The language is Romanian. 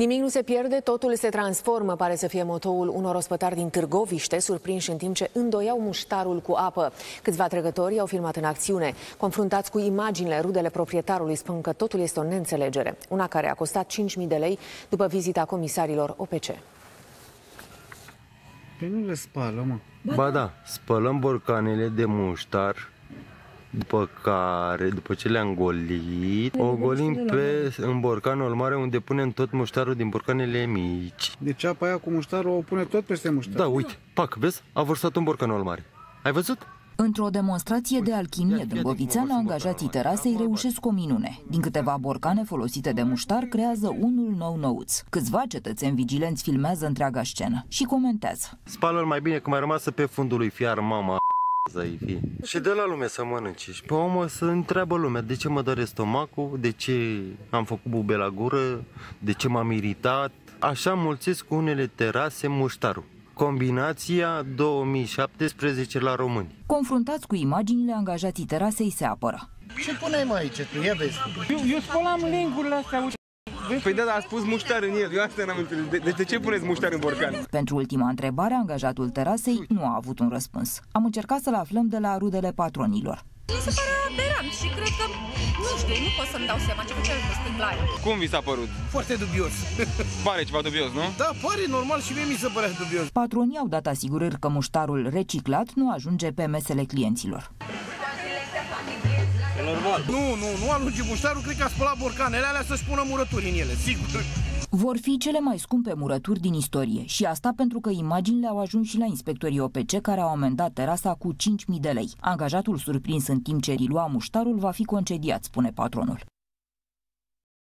Nimic nu se pierde, totul se transformă, pare să fie motoul unor ospătari din Târgoviște, surprinși în timp ce îndoiau muștarul cu apă. Câțiva trecători au filmat în acțiune. Confruntați cu imaginile, rudele proprietarului spun că totul este o neînțelegere. Una care a costat 5.000 de lei după vizita comisarilor OPC. Păi nu le spală, mă. Ba da, spălăm borcanele de muștar, după care, după ce le-am golit, o golim pe, în borcanul mare unde punem tot muștarul din borcanele mici. Deci apa aia cu muștarul o pune tot peste muștar. Da, uite, pac, vezi? A vărsat în borcanul mare. Ai văzut? Într-o demonstrație de alchimie dâmbovițeană, angajații terasei reușesc o minune. Din câteva borcane folosite de muștar, creează unul nou nouț. Câțiva cetățeni vigilenți filmează întreaga scenă și comentează. Spală-l mai bine că mai rămasă pe fundul lui fiar mama să fi. Și de la lume să mănânce. Și pe omul să întreabă lumea de ce mă doare stomacul, de ce am făcut bube la gură, de ce m-am iritat. Așa mulțesc cu unele terase muștarul. Combinația 2017 la români. Confruntați cu imaginile, angajații terasei se apără. Ce puneai mai aici tu? Ia vezi. Eu, eu spălam lingurile astea, uite. Păi da, da, a spus muștar în el. Eu asta n-am înțeles. De, de, de ce puneți muștar în borcan? Pentru ultima întrebare, angajatul terasei nu a avut un răspuns. Am încercat să-l aflăm de la rudele patronilor. Mi se pare aberant și cred că, nu știu, nu pot să-mi dau seama ce făcea cu stânglaia. Cum vi s-a părut? Foarte dubios. Pare ceva dubios, nu? Da, pare normal și mie mi se părea dubios. Patronii au dat asigurări că muștarul reciclat nu ajunge pe mesele clienților. Nu, nu, nu alunge muștarul, cred că a spălat borcanele alea să-și pună murături în ele, sigur. Vor fi cele mai scumpe murături din istorie și asta pentru că imaginile au ajuns și la inspectorii OPC care au amendat terasa cu 5.000 de lei. Angajatul surprins în timp ce dilua muștarul va fi concediat, spune patronul.